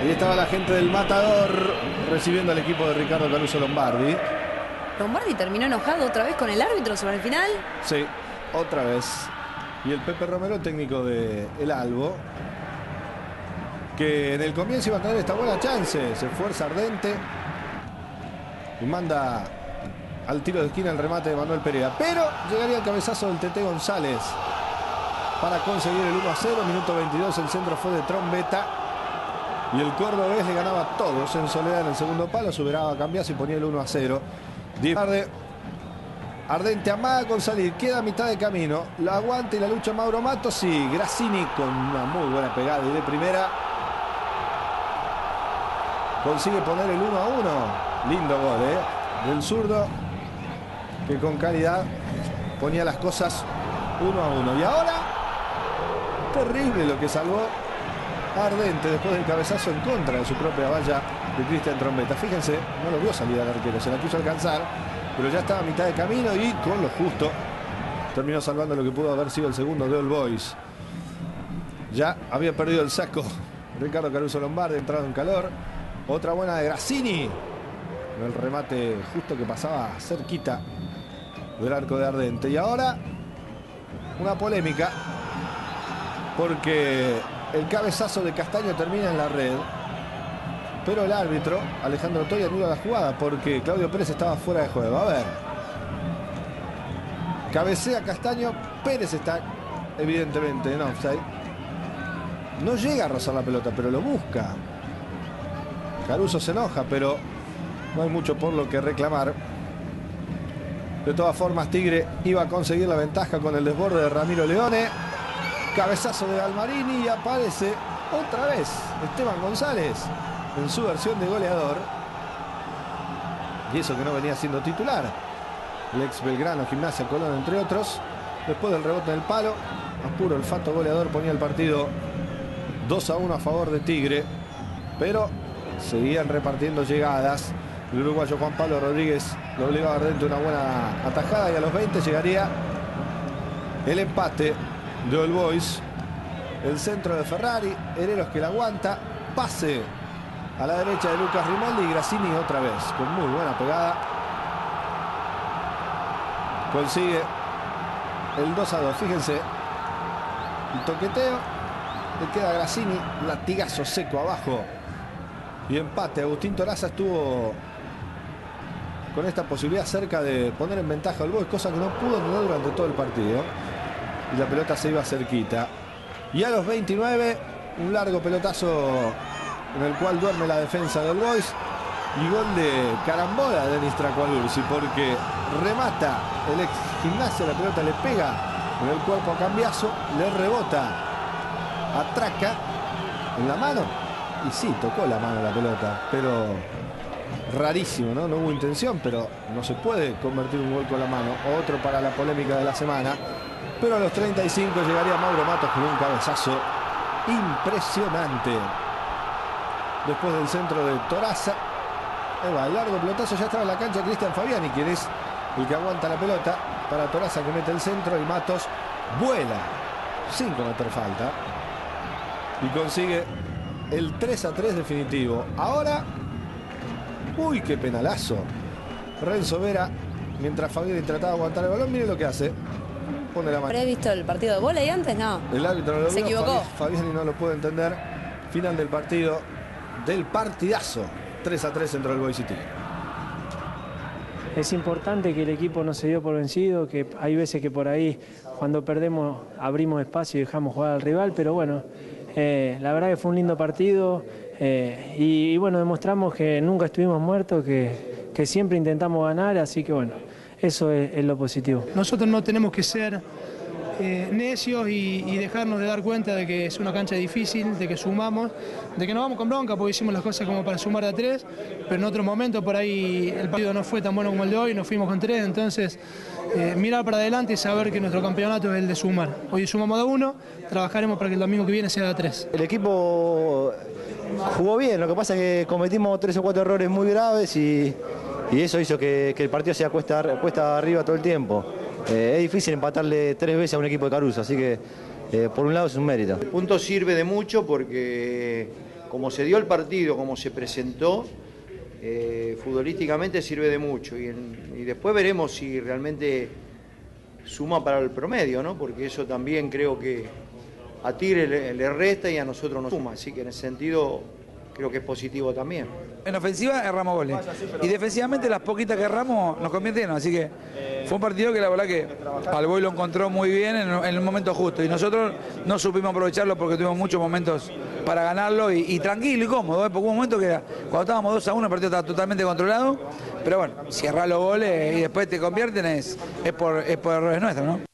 Ahí estaba la gente del Matador recibiendo al equipo de Ricardo Caruso Lombardi. Lombardi terminó enojado otra vez con el árbitro sobre el final. Sí, otra vez. Y el Pepe Romero, técnico de El Albo, que en el comienzo iba a tener esta buena chance. Se esfuerza ardente y manda al tiro de esquina el remate de Manuel Pereira. Pero llegaría el cabezazo del TT González para conseguir el 1 a 0. Minuto 22, el centro fue de trombeta. Y el cordobés le ganaba a todos en soledad en el segundo palo. Superaba a Cambiaso y ponía el 1 a 0. Diez tarde. Ardente amaga con salir, queda a mitad de camino. La aguanta y la lucha Mauro Matos y Grassini con una muy buena pegada y de primera. Consigue poner el 1 a 1. Lindo gol, ¿eh? Del zurdo que con calidad ponía las cosas 1 a 1. Y ahora, terrible lo que salvó Ardente después del cabezazo en contra de su propia valla de Cristian Trombeta. Fíjense, no lo vio salir al arquero, se la quiso alcanzar, pero ya estaba a mitad de camino y con lo justo terminó salvando lo que pudo haber sido el segundo de All Boys. Ya había perdido el saco Ricardo Caruso Lombardi, entrado en calor. Otra buena de Grassini. El remate justo que pasaba cerquita del arco de Ardente. Y ahora una polémica porque el cabezazo de Castaño termina en la red. Pero el árbitro, Alejandro Toya, anula la jugada porque Claudio Pérez estaba fuera de juego. A ver. Cabecea Castaño. Pérez está evidentemente en offside. No llega a rozar la pelota, pero lo busca. Caruso se enoja, pero no hay mucho por lo que reclamar. De todas formas, Tigre iba a conseguir la ventaja con el desborde de Ramiro Leone. Cabezazo de Almarini y aparece otra vez Esteban González en su versión de goleador. Y eso que no venía siendo titular. El ex Belgrano, Gimnasia, Colón, entre otros. Después del rebote del palo, a puro olfato goleador ponía el partido 2 a 1 a favor de Tigre. Pero seguían repartiendo llegadas. El uruguayo Juan Pablo Rodríguez lo obligaba a Ardente una buena atajada y a los 20 llegaría el empate All Boys. El centro de Ferrari, Hereros que la aguanta, pase a la derecha de Lucas Rimaldi y Grassini otra vez, con muy buena pegada. Consigue el 2 a 2, fíjense, el toqueteo, le queda Grassini, latigazo seco abajo y empate. Agustín Toraza estuvo con esta posibilidad cerca de poner en ventaja al Boys, cosa que no pudo tener durante todo el partido. Y la pelota se iba cerquita. Y a los 29, un largo pelotazo en el cual duerme la defensa del Boys. Y gol de carambola de Denis Tracualursi, porque remata el ex gimnasio, la pelota le pega en el cuerpo a Cambiazo, le rebota, atraca en la mano. Y sí, tocó la mano la pelota, pero rarísimo, ¿no? No hubo intención, pero no se puede convertir un gol con la mano. Otro para la polémica de la semana. Pero a los 35 llegaría Mauro Matos con un cabezazo impresionante. Después del centro de Toraza. Ahí va, el largo pelotazo ya estaba en la cancha Cristian Fabiani, quien es el que aguanta la pelota para Toraza que mete el centro y Matos vuela sin cometer falta. Y consigue el 3 a 3 definitivo. Ahora, uy, qué penalazo. Renzo Vera, mientras Fabiani trataba de aguantar el balón, mire lo que hace. Pone la mano. ¿Habré visto el partido de bola y antes? No. El árbitro no lo Se vio, equivocó. Fabi- Fabiani no lo puede entender. Final del partido, del partidazo. 3 a 3 entre el Boys y Tigre. Es importante que el equipo no se dio por vencido, que hay veces que por ahí cuando perdemos abrimos espacio y dejamos jugar al rival, pero bueno, eh, la verdad que fue un lindo partido eh, y, y bueno, demostramos que nunca estuvimos muertos, que, que siempre intentamos ganar, así que bueno, eso es, es lo positivo. Nosotros no tenemos que ser eh, necios y, y dejarnos de dar cuenta de que es una cancha difícil, de que sumamos, de que no vamos con bronca porque hicimos las cosas como para sumar a tres, pero en otros momentos por ahí el partido no fue tan bueno como el de hoy, nos fuimos con tres, entonces eh, mirar para adelante y saber que nuestro campeonato es el de sumar. Hoy sumamos de uno, trabajaremos para que el domingo que viene sea de tres. El equipo jugó bien, lo que pasa es que cometimos tres o cuatro errores muy graves y, y eso hizo que, el partido sea cuesta, cuesta arriba todo el tiempo. Eh, es difícil empatarle tres veces a un equipo de Caruso, así que eh, por un lado es un mérito. El punto sirve de mucho porque como se dio el partido, como se presentó, eh, futbolísticamente sirve de mucho. Y, y después veremos si realmente suma para el promedio, ¿no? Porque eso también creo que a Tigre le, le resta y a nosotros nos suma. Así que en ese sentido creo que es positivo también. En ofensiva erramos goles. Y defensivamente las poquitas que erramos nos convirtieron. Así que fue un partido que la verdad que Alboy lo encontró muy bien en, en el momento justo. Y nosotros no supimos aprovecharlo porque tuvimos muchos momentos para ganarlo y, y tranquilo y cómodo. ¿eh? Porque hubo un momento que era, cuando estábamos 2 a 1 el partido estaba totalmente controlado. Pero bueno, si errás los goles y después te convierten es, es, por, es por errores nuestros, ¿no?